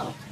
Oh.